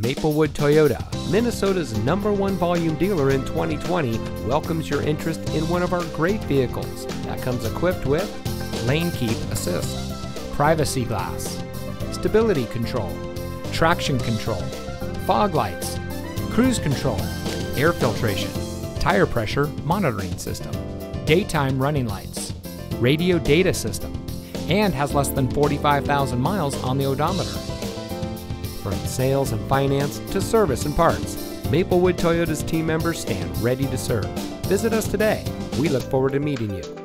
Maplewood Toyota, Minnesota's number one volume dealer in 2020, welcomes your interest in one of our great vehicles that comes equipped with lane keep assist, privacy glass, stability control, traction control, fog lights, cruise control, air filtration, tire pressure monitoring system, daytime running lights, radio data system, and has less than 45,000 miles on the odometer. From sales and finance to service and parts, Maplewood Toyota's team members stand ready to serve. Visit us today. We look forward to meeting you.